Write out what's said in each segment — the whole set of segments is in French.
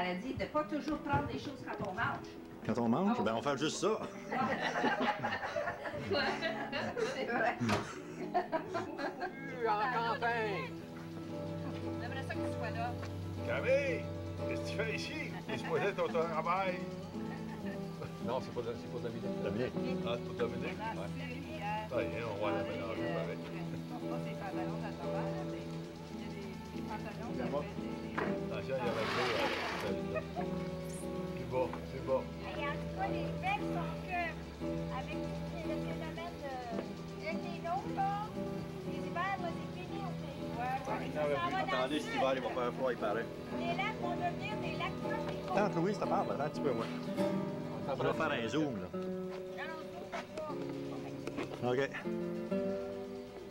elle a dit de pas toujours prendre des choses quand on mange. Quand on mange, ben on fait juste ça. C'est vrai. En campagne! J'aimerais ça que tu sois là. Camille, qu'est-ce que tu fais ici? Supposé être au travail. Non, c'est pas, c'est pas Dominique. Dominique. Ah, c'est pour Dominique? Ouais. Ah, rien, on va la mélanger pareil. Pas des pantalons à travers, là, mais il y a des, des pantalons qui Là-bas. avaient des- Attention, il y avait plus. Plus bas, plus bas. Et en tout cas, les becs sont que, avec le phénomène de là, les hivers, là, c'est fini au pays. Ouais, ouais. Ça Attendez, cet hiver, il va faire froid, il paraît. Les lacs vont devenir des lacs Louise, te parle, attends un petit peu, moi. On va faire un zoom, là. Non, non, c'est pas. OK.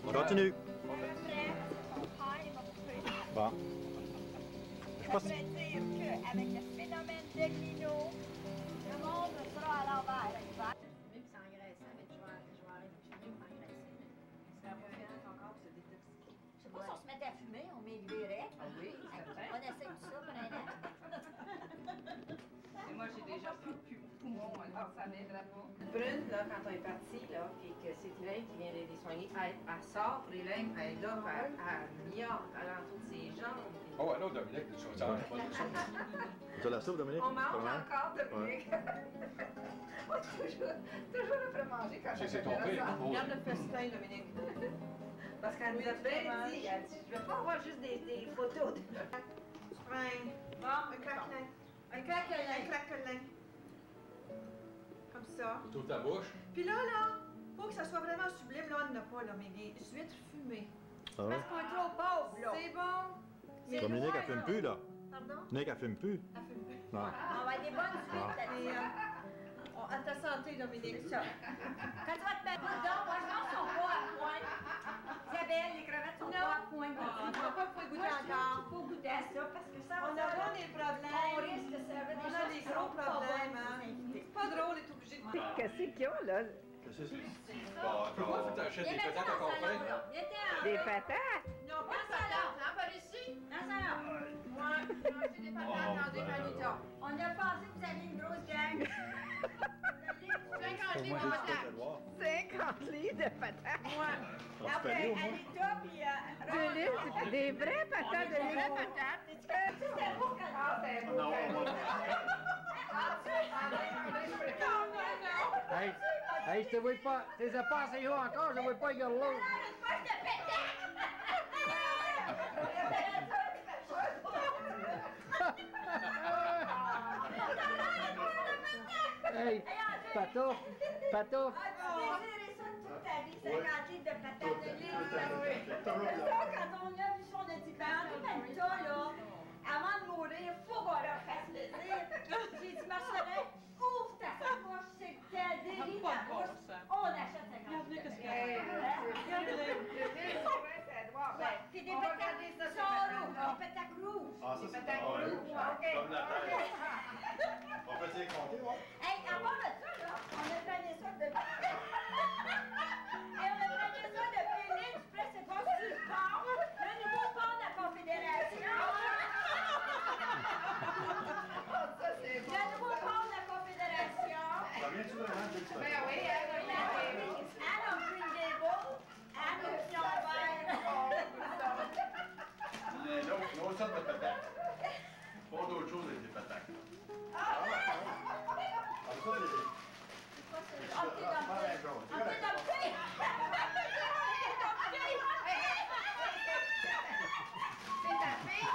On continue. Après, son frère, il m'a coupé. Bon. Pense... veut dire qu'avec le phénomène d'El Nino, le monde sera à l'envers l'hiver. Fumer puis s'engraisser avec je vais, je vais arrêter de fumer ou m'engraisser. Ça va faire ton corps se détoxifier. Je sais pas si on se mettait à fumer, on m'éleverait. Alors ça n'aidera pas. Brune, là, quand on est parti, là, puis que c'est Elaine qui vient les soigner, elle, elle sort pour Elaine, elle est là, elle, elle miaule alentour de ses jambes. Oh, ouais, non, Dominique, tu vas pas de ça. Tu as la soupe, Dominique? On mange encore, Dominique. Moi, toujours, toujours après manger quand C'est- je hein? Regarde le festin, Dominique. Parce qu'elle nous a bien dit, elle dit, je veux pas avoir juste des, des photos. de- Bon, un craquelin. Un craquelin. Un craquelin. Comme ça. Ta bouche. Puis là, là, pour que ça soit vraiment sublime, là, on n'a pas, là, mais des huîtres fumées. Va? Parce qu'on est trop pauvre, là. C'est bon. Dominique, elle fume là. plus, là. Pardon? Nick, elle fume plus. Elle fume plus. Non. On va avoir des bonnes huîtres Mais, là-dessus. euh, on- à ta santé, Dominique. Ça. Quand tu vas te mettre dedans, moi, je pense sont pas à point. Isabelle, les crevettes sont pas à point. On ne va pas pouvoir goûter encore. faut goûter à ça parce que ça, On ça aura va- des On problèmes. risque de servir On des a choses des gros problèmes, bonnes hein. pour les invités. C'est pas drôle d'être obligé de... Qu'est-ce qu'il y a, là? Qu'est-ce que c'est? Pourquoi faut t'acheter Il des ça patates là. Était en... Des patates? Non, pas ça, là. salon. Hein, par ici? Dans le salon. Ouais, j'ai des patates dans des manitas. On a pensé que vous aviez une grosse gang. 50 livres de patates. 50 livres de patates. Se Après, moins. Anita, puis... euh, De des vraies patates de vraies patates. Tu sais, c'était beau quand... Ah, c'était beau. Non, on va- Hey, hey, je te vois pas. As pas essayés encore, je ne vois pas égaler l'autre. Une poche de Hey, patouf, patouf. Ah, tu désirais ça toute ta vie, 50 livres de patates de l'huile. C'est ça, quand on a vu là, avant de mourir, faut qu'on leur fasse plaisir. J'ai dit, Marcelin, ouvre ta sacoche, c'est quel délit Pas ta bon, bouche. Ça. On achète 50 Regardez qu'est-ce qu'il y a. Regardez. Puis des patates rouges, des rouges. On peut les compter, ouais? Hey, à part de ça, là, on a plané ça de... Ça vient-tu de vraiment de Ben oui, elle a regardé. Anne a pris le débat, Anne a pris l'envers. L'autre l'autre sorte de patates. Pas d'autre chose avec des patates. Ah, ouais. Ah, ça, c'est... On t'est dumpé. On t'est dumpé. C'est ta fille.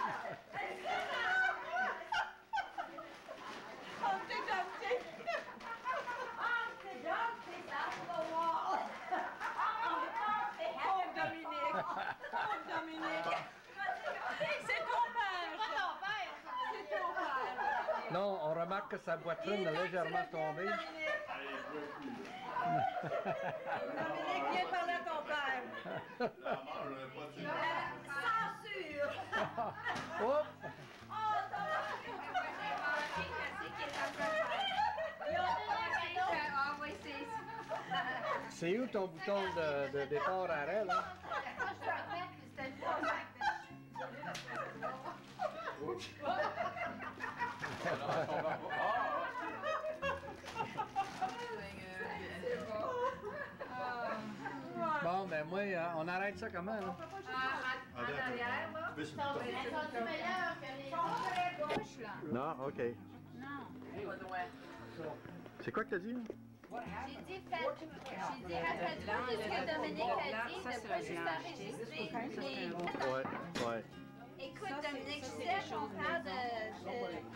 On t'est dumpé. On t'est dumpé, ça va voir. On t'est dumpé. Pauvre Dominique. Pauvre Dominique. C'est ton père. Pas ton père, ça. C'est ton père. Non, on remarque que sa poitrine a légèrement tombé. Dominique. Viens parler à ton père. La. Censure. Oh, c'est où ton bouton de, de départ arrêt, là? Moi, je te remettre, puis c'était le Bon, ben moi, euh, on arrête ça comment, là? Ah, en arrière, Non, OK. Non. C'est quoi que t'as dit. J'ai dit, que Dominique a dit, de pas juste enregistrer, Écoute, Dominique, je sais, de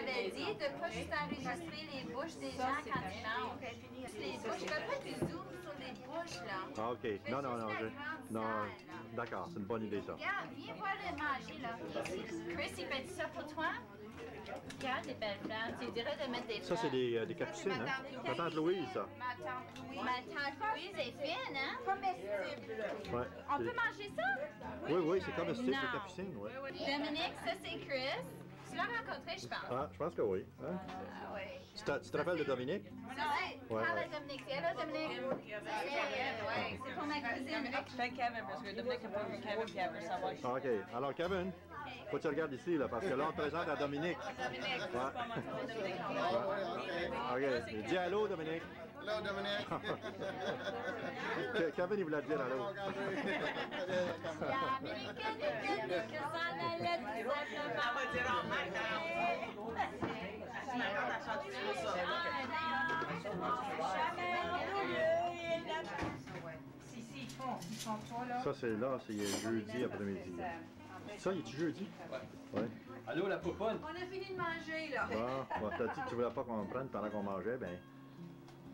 de- de ce que tu avais dit, de pas juste enregistrer les bouches des gens quand ils mangent. Les bouches, fais pas du zoom sur les bouches, là. Ah, OK. Non, non, non. je- Non, d'accord, c'est une bonne idée, ça. Regarde, viens voir le manger, là. Chris, il fait ça pour toi? Regarde les belles plantes. Tu dirais de mettre des Ça, c'est des, euh, des capucines, hein? Ma tante Louise, ça. Ma tante Louise. Ma tante Louise est fine, hein? Comestible. Ouais. On peut manger ça? Oui, oui, c'est comestible, les capucines, ouais. Dominique, ça c'est Chris. Tu l'as rencontré, je pense. Ah, je pense que oui. Hein? Ah oui. Tu, te- tu te rappelles de Dominique? C'est. Ouais, Parle à Dominique. C'est là, Dominique? C'est pour ma cousine. Fais Kevin, parce que Dominique a pas vu Kevin, puis elle veut savoir. Ah, OK. Alors, Kevin, faut que tu regardes ici, là, parce que là, on te présente à Dominique. Ouais. OK. Dis allô, Dominique. Hello, Dominique. Ke- Kevin, il voulait te dire allô. L'américaine est que s'en allait tout simplement. Si, si, ils font, ils font pas, là? Ça, c'est là, c'est jeudi après-midi. Ça, il est jeudi? Ouais. Allô, la pouponne? On a fini de manger, là. Ah, bon, t'as dit que tu voulais pas qu'on prenne pendant qu'on mangeait, ben,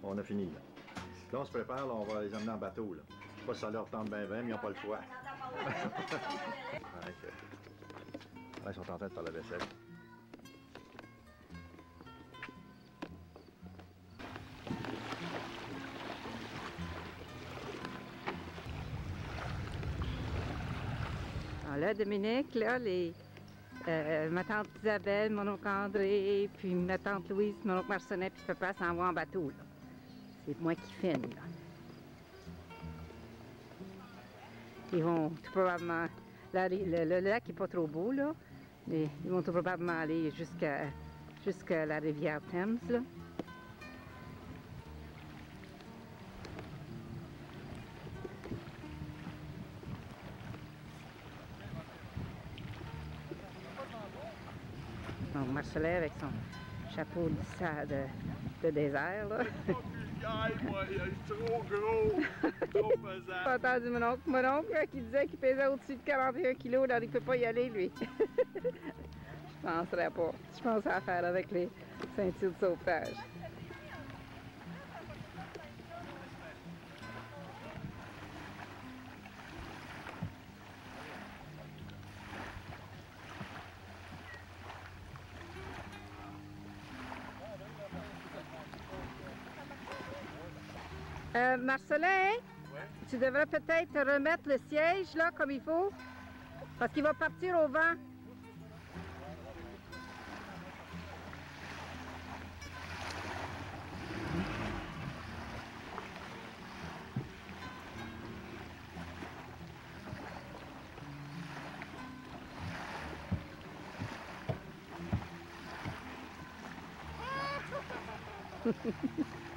on a fini, là. Là, on se prépare, là, on va les emmener en bateau, là. Je sais pas si ça leur tente bien, bien, mais ils n'ont pas le choix. Ouais, que- Là, ils sont en train de faire la vaisselle. Alors là, Dominique, là, les, euh, ma tante Isabelle, mon oncle André, puis ma tante Louise, mon oncle Marcenet, puis papa s'en vont en bateau, là. C'est moi qui filme, là. Ils vont tout probablement... le, lac n'est pas trop beau, là. Mais ils vont tout probablement aller jusqu'à la rivière Thames, là. Donc, Marcelin avec son chapeau de, de, de désert, là. Aïe, il est trop gros, trop pesant. J'ai entendu mon oncle, mon oncle là, qui disait qu'il pesait au-dessus de 41 kilos, alors il peut pas y aller, lui. Je penserais pas. Je pense à faire avec les ceintures de sauvetage. Euh, Marcelin, tu devrais peut-être remettre le siège là comme il faut, parce qu'il va partir au vent.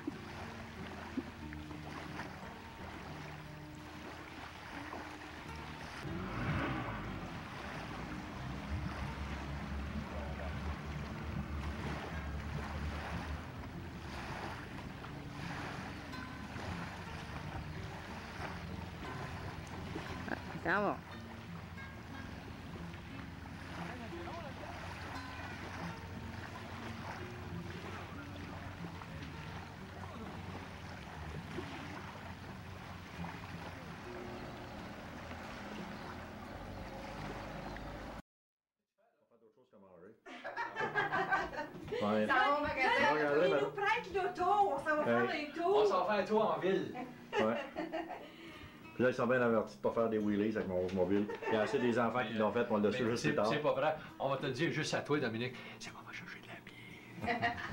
Ça va. Ouais. Ça va au magasin? Madame. nous prête l'auto, on s'en va faire un On tour. s'en fait un tour en ville. Là, ils sont bien avertis de pas faire des wheelies avec mon automobile. Il y a assez des enfants qui l'ont fait, on l'a su juste C'est plus tard. c'est pas vrai. On va te le dire juste à toi, Dominique. C'est qu'on va chercher de la bière.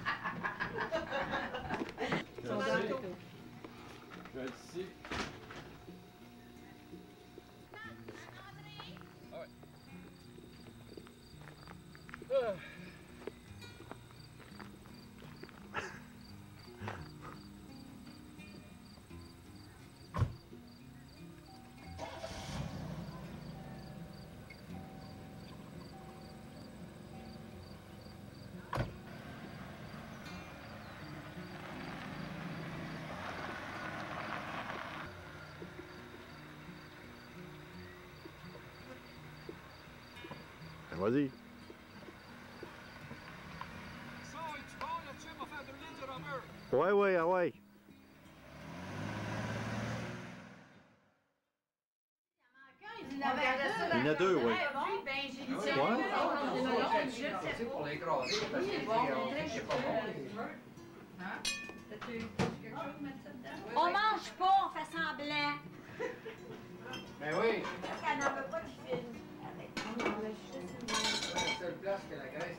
Je. Ah ouais. Ah. Vas-y. Ça, es-tu bon là-dessus? On va faire brûler du rubber. Ouais, ouais, ah ouais. Il y en a deux, oui. Ben, j'ai dit, tiens, ouais? on pour l'écraser, parce que c'est pas bon. Mange pas, on fait semblant. Ben oui, Parce qu'elle n'en veut pas de film. Avec. la seule place que la graisse